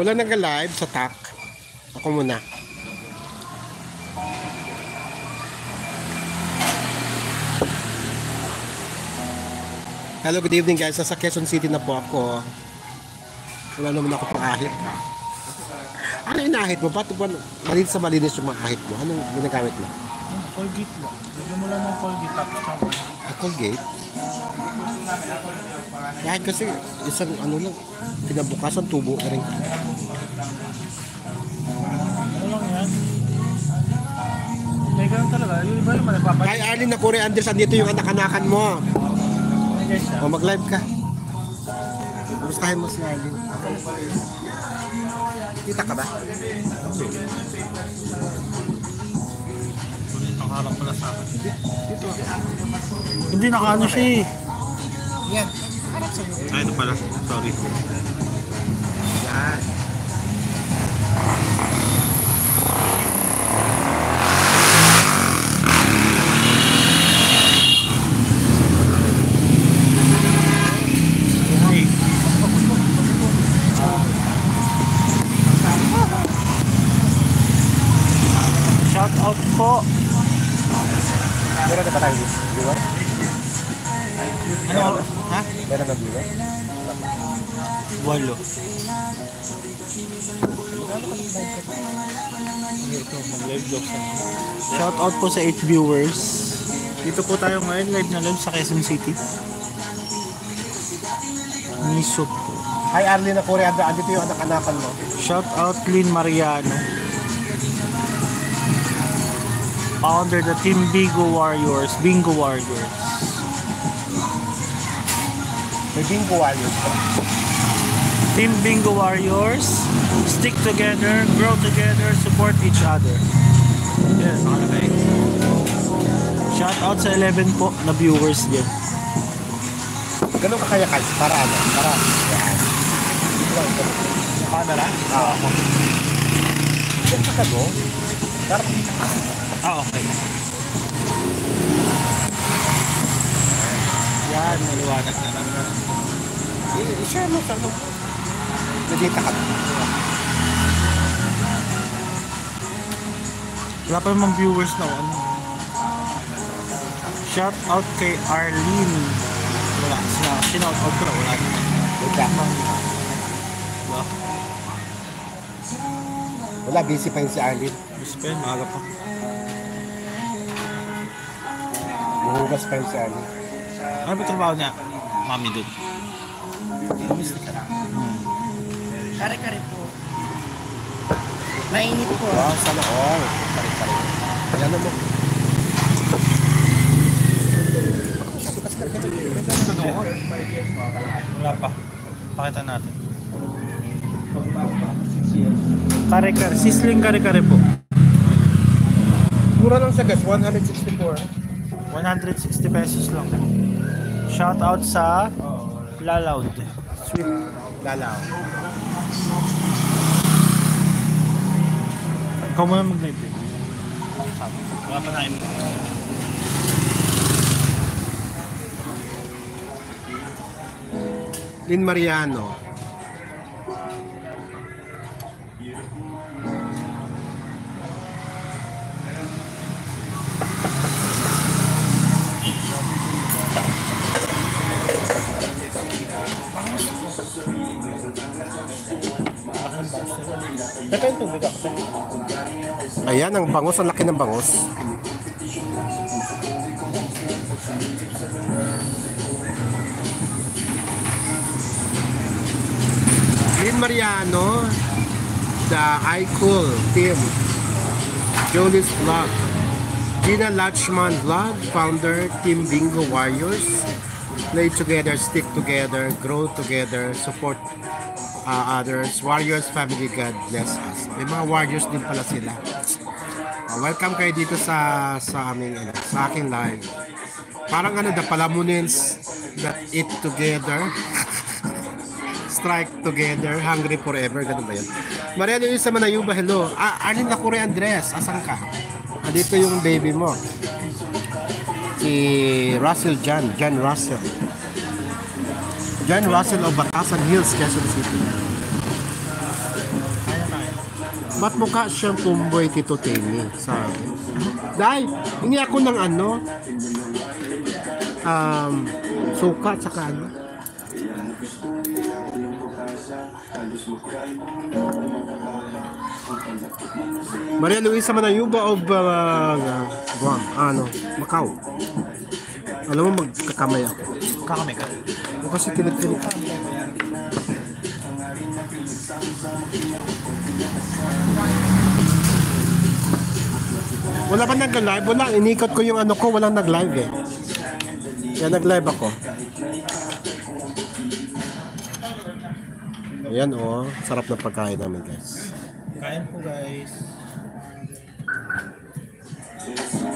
Wala nag-live sa TAC. Ako muna. Hello, good evening guys. Nasa Quezon City na po ako. Wala naman ako pang ahit. Ano yung ahit mo? Ba't ba malinis sa malinis yung mga ahit mo? Anong ginagamit mo? Yung Colgate lang. Bigyan mo lang ng Colgate tapos tsaka. A Colgate? Kahit kasi isang ano lang, kinabukasan tubo na rin. Ano lang yan? May ganun talaga. Yung iba naman nagpapalit. Kay Arlene na Corey Anderson, dito yung anak-anakan mo. Guys, ah. O mag-live ka. Gustahin mo si Arlene. Kita ka ba? Nakaharap pala sa akin. Hindi nakaano siya eh. Yan. Ay, ito pala. Sorry. Yan. Walo. Shout out po sa 8 viewers. Dito po tayo ngayon, live na live sa Quezon City. Miso po. Hi Arlene na Anderson, andito yung anak-anakan mo. Shout out Lynn Mariano. Founder the Team Bingo Warriors, Bingo Warriors. May bingo warriors. Team Bingo Warriors, stick together, grow together, support each other. Yan, nakalagay. Shout out sa 11 po na viewers din. Ganun ka kaya kay para ano? Para. Camera? Ah, ako. Yan ka go. Para Ah, okay. Yan, maliwanag na lang. i-share mo sa Nagita ka. Wala pa namang viewers na ano. Shout out kay Arlene. Wala. Sinout out ko na. Wala ka. Wala. Wala, busy pa yun si Arlene. Gusto pa yun, maaga pa. Buhugas pa yun si Arlene. Ano ba trabaho niya? Mami doon. Kare-kare po. Mainit po. Wow, sana all. Pare-pare. Yan mo. Wala pa. Pakita natin. Kare-kare. Sisling kare-kare po. Mura lang sa gas, 164. 160 pesos lang. Shout out sa Laloud. Sweet. Lalaw. Ikaw muna mag-live. eh. Wala pa na Lin Mariano. Ayan, ang bangos. Ang laki ng bangos. Lin Mariano, the iCool team, Jolie's Vlog, Gina Lachman Vlog, founder, Team Bingo Warriors, play together, stick together, grow together, support uh, others, Warriors Family, God bless us. May mga Warriors din pala sila. Uh, welcome kayo dito sa sa aming ano, sa aking live. Parang ano the Palamunins that eat together. Strike together, hungry forever, ganun ba yun? Mariano yung sa Manayuba, hello. Ah, Arlene Lacure Andres, asan ka? Andito yung baby mo. Si Russell John, John Russell. John Russell of Batasan Hills, Quezon City. Ba't mukha siyang tumboy Tito Temi? Sabi. Dahil, hingi ako ng ano, um, suka at saka ano. Maria Luisa Manayuba of uh, Guam, ano, Macau. Alam mo, magkakamay ako. Kakamay ka. Ako kasi kilit-kilit. Wala ba nag-live? Wala, inikot ko yung ano ko, walang nag-live eh. Kaya nag-live ako. Ayan oh, sarap na pagkain namin guys. Kain po guys.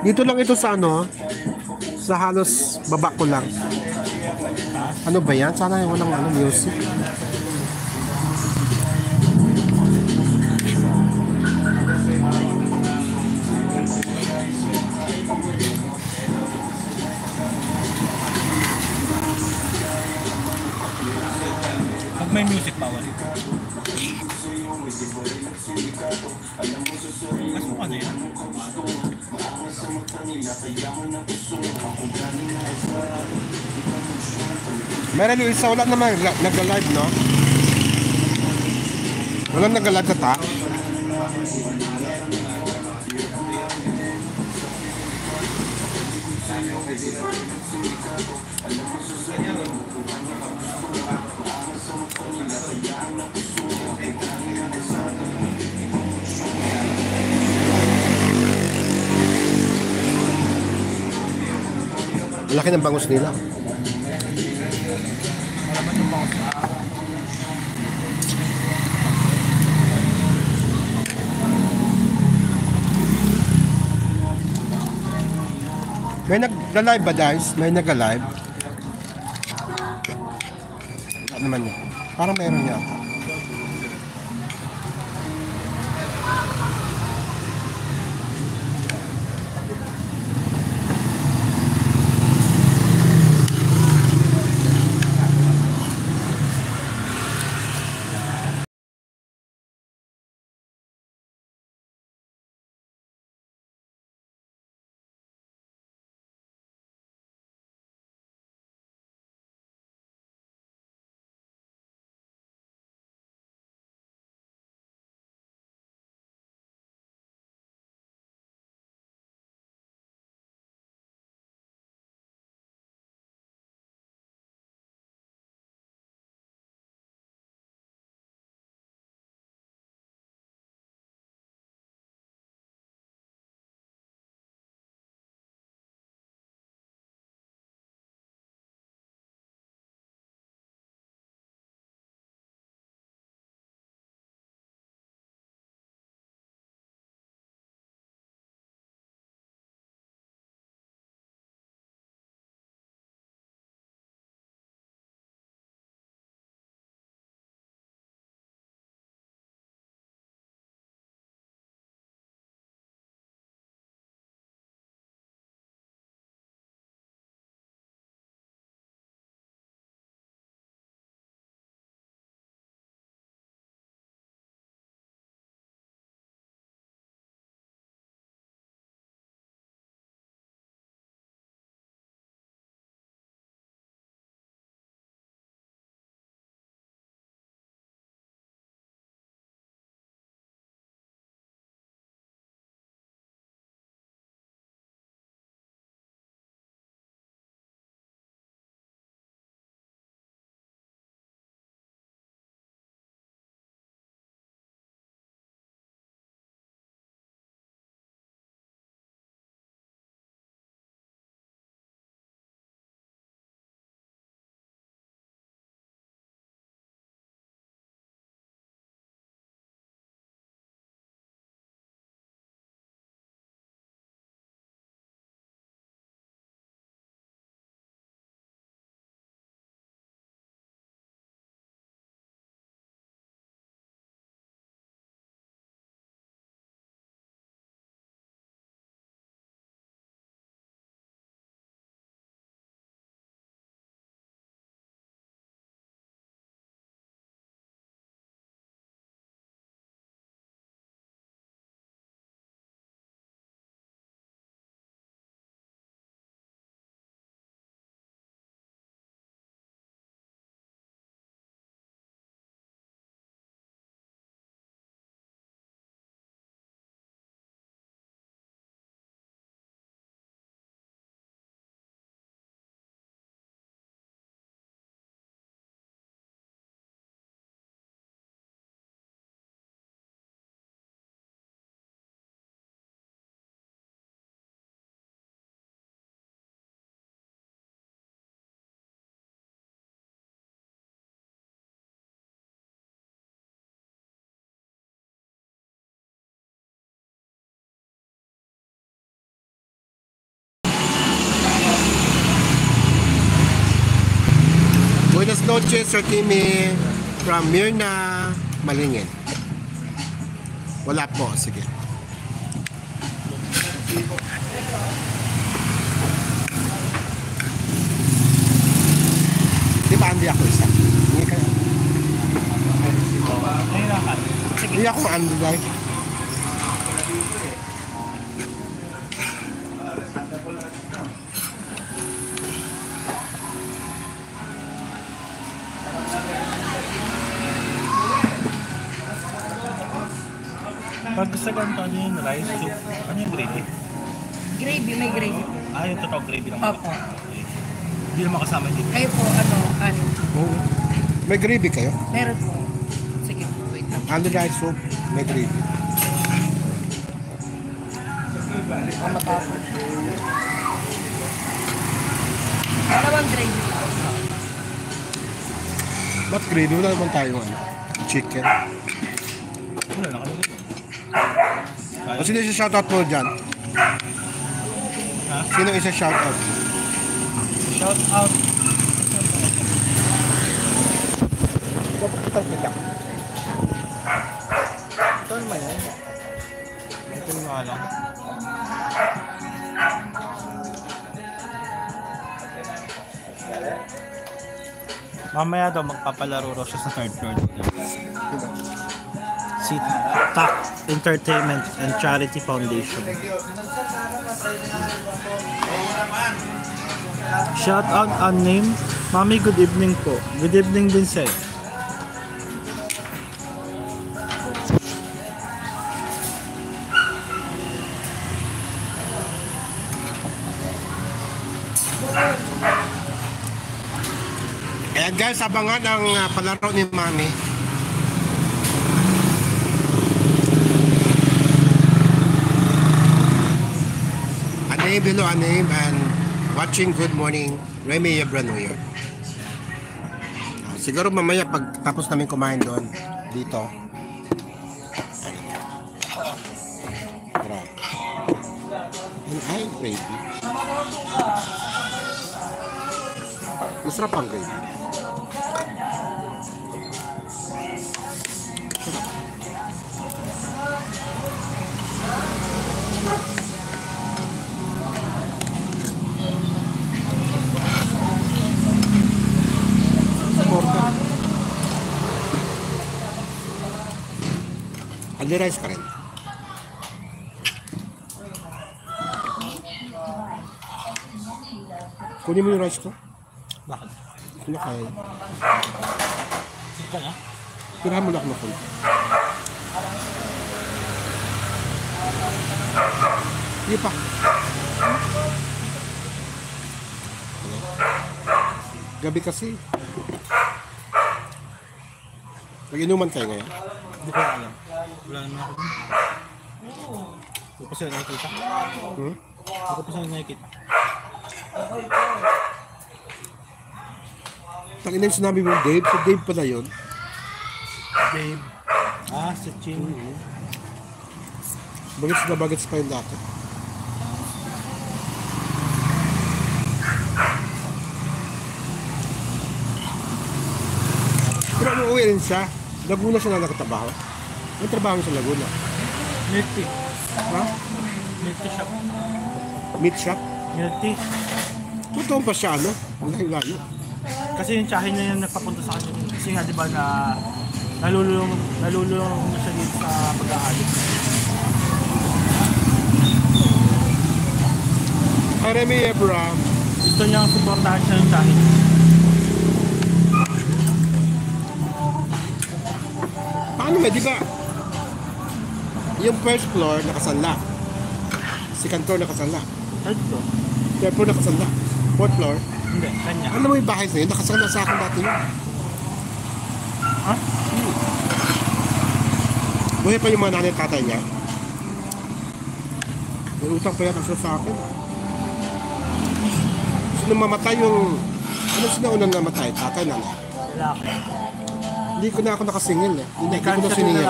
Dito lang ito sa ano, sa halos baba ko lang. Ano ba yan? Sana walang ano, music. Yung isa, wala naman nag- nag-live, no? Wala nag-live sa ta? Laki ng bangus nila. May nag-live ba guys? May nag-live? Ano naman yun? Parang meron yata. Noches, Sir Timmy. From Mirna, Malingin. Wala po, sige. Di ba hindi ako isa? Hindi kayo. Hindi ako Andy Pag sa ganito, ano yung rice soup? Ano yung gravy? Gravy, may gravy. Ah, yung totoo gravy lang. Opo. Hindi naman kasama dito. Kayo po, ano, ano, Oo. May gravy kayo? meron po. Sige, wait lang. Andy like soup, may gravy. Ang matapos. Dalawang gravy. Ba't gravy? Wala naman tayo ano? Chicken. O sino isa shoutout mo dyan? Ha? Sino isa shoutout? Shout out. Ito naman yan. Ito nga lang. Mamaya daw magpapalaro raw siya sa third floor dito. TAC Entertainment and Charity Foundation. Shout out unnamed. Mami, good evening po. Good evening din sa'yo. Ayan guys, abangan ang uh, palaro ni Mami. A name below a name and watching Good Morning, Remy Yabranuyo. Ah, siguro mamaya pag tapos namin kumain doon, dito. Grabe. Ay, gravy. Masarap ang gravy. Rice pa rin. Kunin mo yung rice ko. Bakit? Ano kaya? Ito na? Tirahan mo lang ako ng Hindi pa. Gabi kasi. Nag-inuman kayo ngayon? Hindi ko alam. Wala naman ako. Hindi ko sila nakikita. Hmm? Hindi ko pa sila nakikita. Tangina yung sinabi mo, Dave. Si Dave pala yun. Dave. Ah, si Chin. Bagets na bagets pa yung dati. Pero umuwi rin siya. Laguna siya na nakatrabaho. May trabaho sa Laguna. Milk tea. Ha? Milk tea shop. Meat shop. Milk tea. Totoo pa siya, ano? Ang. Kasi yung tsahin niya yung nagpapunta sa kanya. Kasi nga, di ba, na nalululong, nalululong na siya dito sa pag-aalis. Hi, Remy Abraham. Gusto niyang supportahan siya yung tsahin. Paano ba, di ba? Yung first floor, nakasanla. Second floor, nakasanla. Third ko. Third floor, nakasanla. Fourth floor. Hindi, kanya. Ano mo yung bahay na yun? Nakasanla sa akin dati yun. Ha? Buhay pa yung mga nanay at tatay niya. May utang pa yata sa akin. Sino mamatay yung... Ano sino unang namatay? Tatay, nanay. Lalaki. Hindi ko na ako nakasingil eh. Hindi, ko na siningil.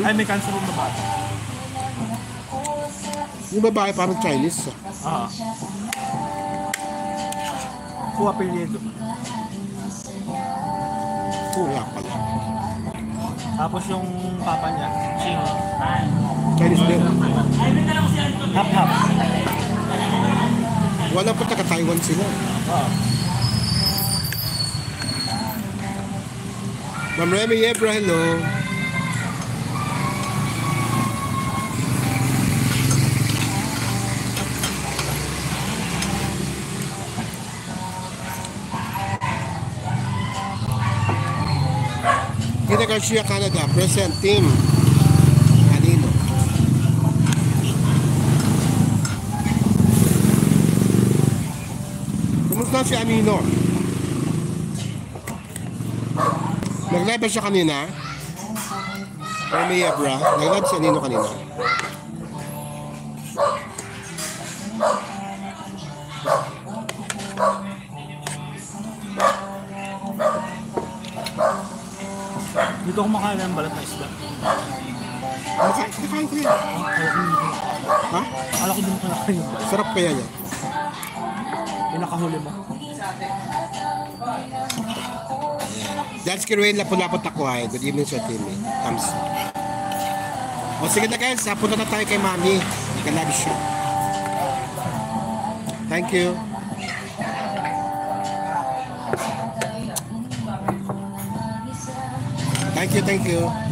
Ay, may cancer yung babae. Yung babae parang Chinese. ah. Ah. Kung apelyido. Wala pala. Tapos yung papa niya, Chino. Chinese din. Hap-hap. Wala pa taga-Taiwan sila. Oh. Ma'am Remy Yebra, hello. Gina Garcia, Canada. Present team. Kumusta si Anino? Nag-live siya kanina? Or may Yebra? Nag-live si Anino kanina? Dito kumakain ng balat na isda. Kain? Nakain ko yan. Ha? Akala ko din yung balat. Sarap kaya niya. Yung nakahuli mo. That's Kirwain Lapulapot ako ay. Good evening Sir Timmy. Thumbs up. O sige na guys, punta na tayo kay Mami. Kalabi siya. Thank you. Thank you, thank you.